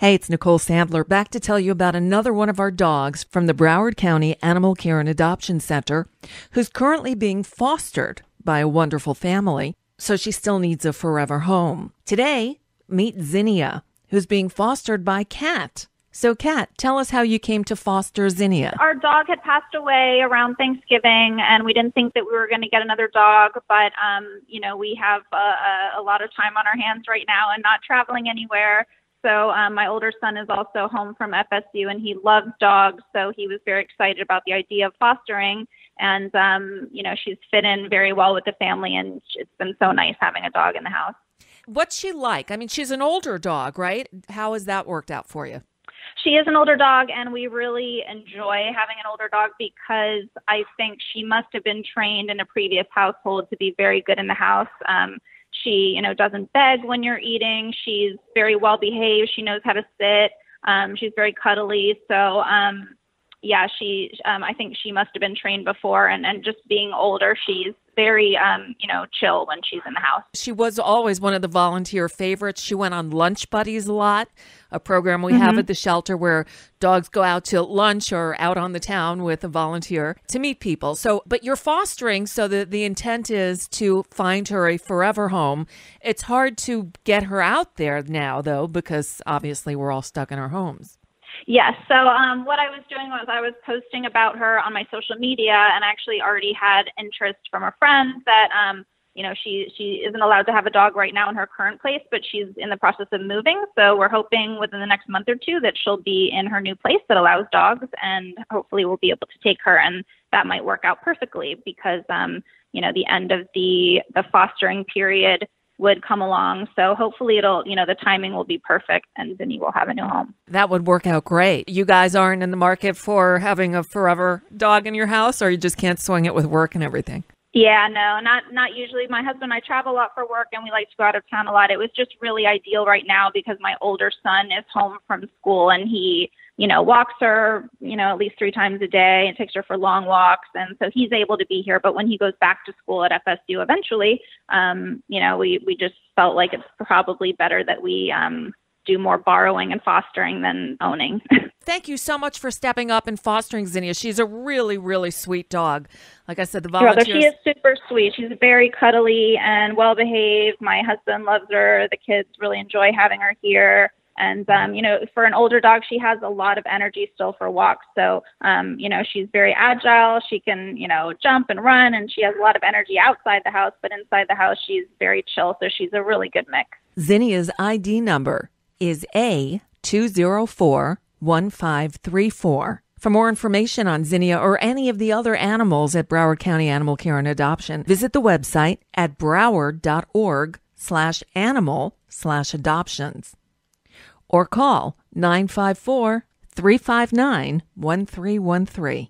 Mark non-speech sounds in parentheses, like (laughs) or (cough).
Hey, it's Nicole Sandler back to tell you about another one of our dogs from the Broward County Animal Care and Adoption Center who's currently being fostered by a wonderful family, so she still needs a forever home. Today, meet Zinnia, who's being fostered by Kat. So, Kat, tell us how you came to foster Zinnia. Our dog had passed away around Thanksgiving, and we didn't think that we were going to get another dog. But, um, you know, we have a, a lot of time on our hands right now and not traveling anywhere. So um, my older son is also home from FSU, and he loves dogs. So he was very excited about the idea of fostering. And um, you know, she's fit in very well with the family, and it's been so nice having a dog in the house. What's she like? I mean, she's an older dog, right? How has that worked out for you? She is an older dog, and we really enjoy having an older dog because I think she must have been trained in a previous household to be very good in the house. Um, she, you know, doesn't beg when you're eating. She's very well behaved. She knows how to sit. Um, she's very cuddly. So, um, yeah, she, um, I think she must have been trained before, and and just being older, she's very, um, you know, chill when she's in the house. She was always one of the volunteer favorites. She went on Lunch Buddies a lot, a program we mm-hmm. have at the shelter where dogs go out to lunch or out on the town with a volunteer to meet people. So, but you're fostering, so the, the intent is to find her a forever home. It's hard to get her out there now, though, because obviously we're all stuck in our homes. Yes. So um, what I was doing was I was posting about her on my social media, and actually already had interest from a friend that um, you know she she isn't allowed to have a dog right now in her current place, but she's in the process of moving. So we're hoping within the next month or two that she'll be in her new place that allows dogs, and hopefully we'll be able to take her, and that might work out perfectly because um, you know the end of the the fostering period would come along. So hopefully it'll, you know, the timing will be perfect and Vinny will have a new home. That would work out great. You guys aren't in the market for having a forever dog in your house or you just can't swing it with work and everything? Yeah, no, not not usually. My husband and I travel a lot for work and we like to go out of town a lot. It was just really ideal right now because my older son is home from school and he you know, walks her, you know, at least three times a day and takes her for long walks. And so he's able to be here. But when he goes back to school at FSU eventually, um, you know, we, we just felt like it's probably better that we um, do more borrowing and fostering than owning. (laughs) Thank you so much for stepping up and fostering Zinnia. She's a really, really sweet dog. Like I said, the volunteers. She is super sweet. She's very cuddly and well behaved. My husband loves her. The kids really enjoy having her here. And um, you know, for an older dog, she has a lot of energy still for walks. So um, you know, she's very agile. She can you know jump and run, and she has a lot of energy outside the house. But inside the house, she's very chill. So she's a really good mix. Zinnia's ID number is A two zero four one five three four. For more information on Zinnia or any of the other animals at Broward County Animal Care and Adoption, visit the website at broward.org slash animal slash adoptions or call 954 359 1313.